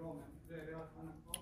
Roome, tere, Jaak, anna.